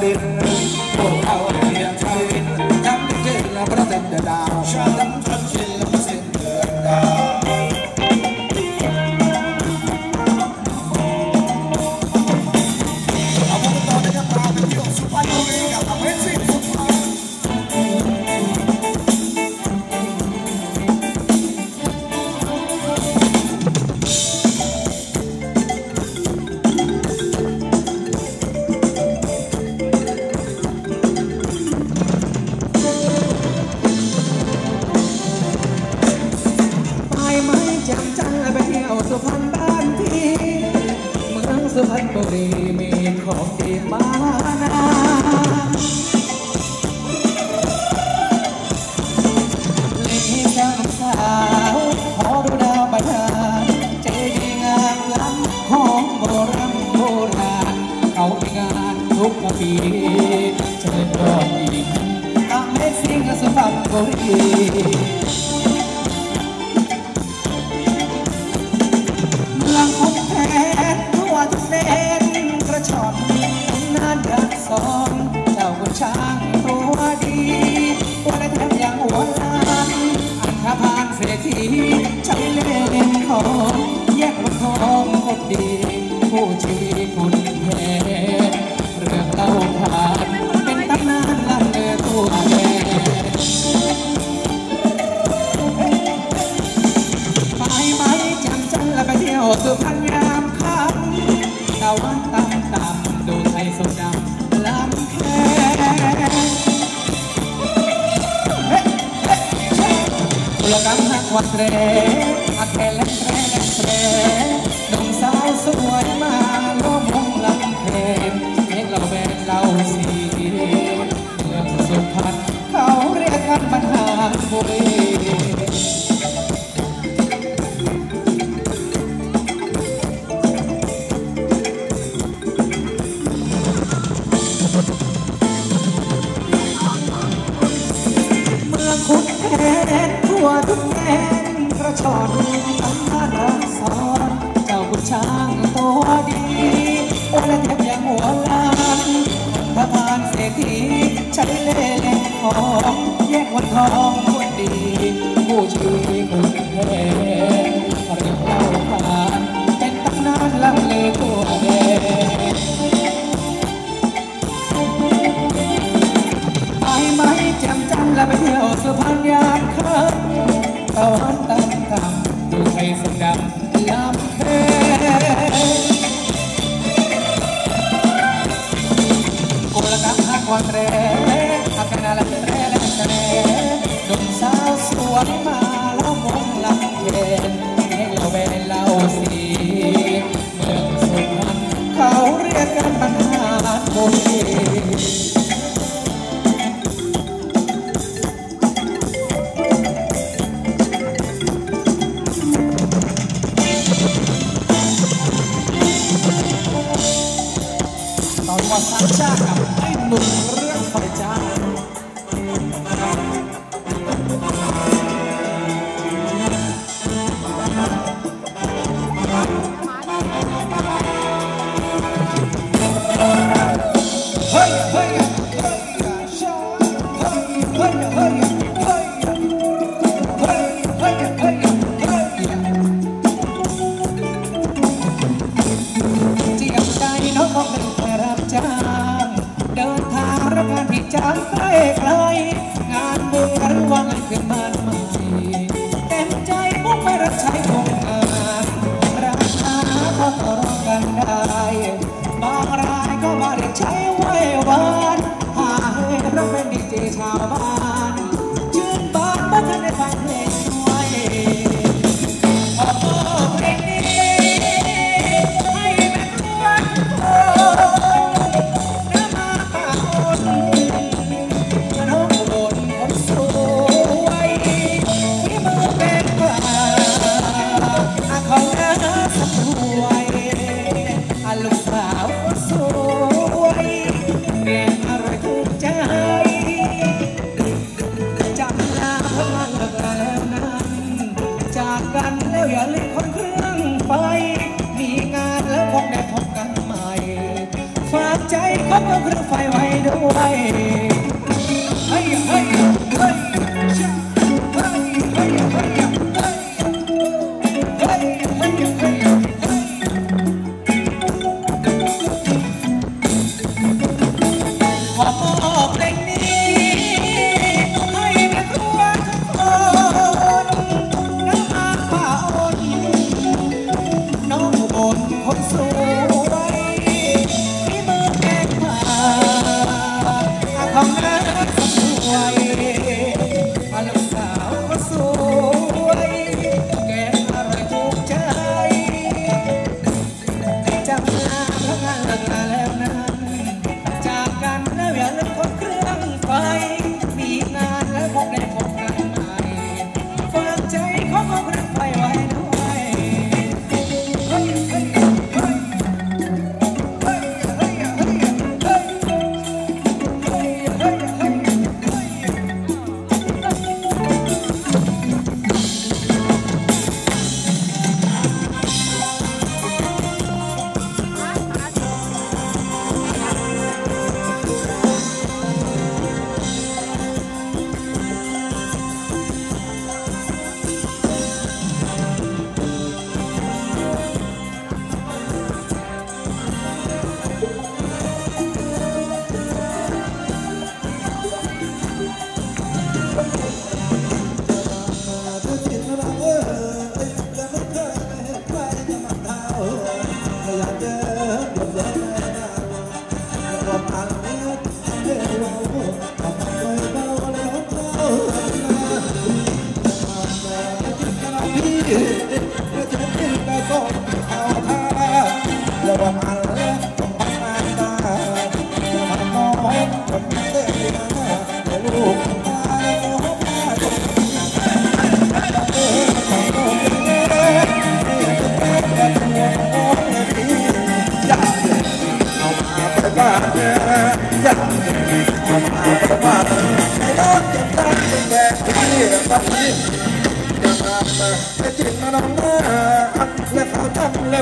đến เมืองทองแท้ตัวเล่นกระชอนนาดือนองเจ้าคุณช้างตัวดีตัวได้แถมอย่างหัวล้าอันาพานเศรษฐีใช้เล่เล่นขอแยกคนทองคนดี ผู้ชีวิตคนแพทย์เรื่องเต้าพา ลกรรมหักวัดเรอัดแลนแรนแทนแทนดงสาวสวยมาล้อมวงลำเพลงเพลงเราแบนเราสีเมืองสุพรรณเขาเรียกกันปัญหาบุรี องแยกวันทอง ចាំស្រីក្រោយ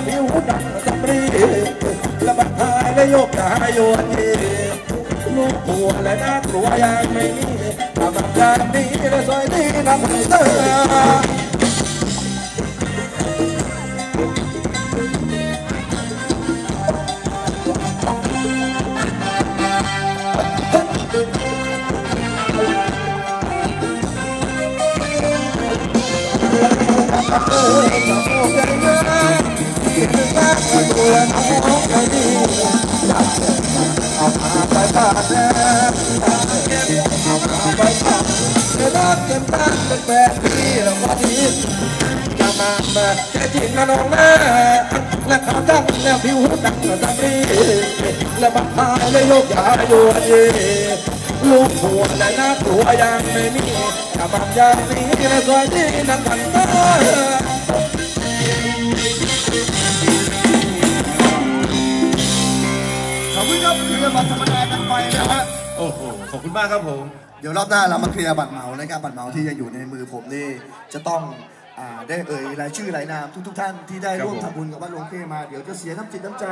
ผิวดังสำรีและบัดทายและโยกย้ายโยนยีลูกผัวและน่ากลัวยังไม่มีทำแบบอย่างนี้และซอยนี้นะไม่เธอ น้องแม่และขาดังแล้วผิวดังดังนี้และบักพาและโยกยาอยู่ดีลูกหัวและหน้าตัวยังไม่มีกำบังยังนี้และสวยดีนั้นทันตา รับเคลียร์บัตรธรรมดากันไปนะฮะโอ้โห ขอบคุณมากครับผม เดี๋ยวรอบหน้าเรามาเคลียร์บัตรเหมานะครับบัตรเหมาที่ยังอยู่ในมือผมนี่จะต้องอ่าได้เอ่ยรายชื่อรายนามทุกๆท่านที่ได้ร่วมครับผมทำบุญกับวัดหลวงเทมา เดี๋ยวจะเสียน้ำจิตน้ำใจ